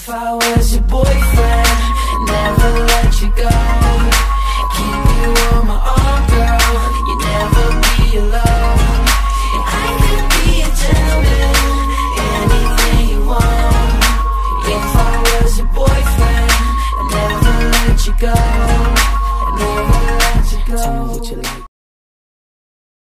If I was your boyfriend, never let you go. Keep you on my arm, girl. You'd never be alone. I could be a gentleman, anything you want. If I was your boyfriend, I'd never let you go.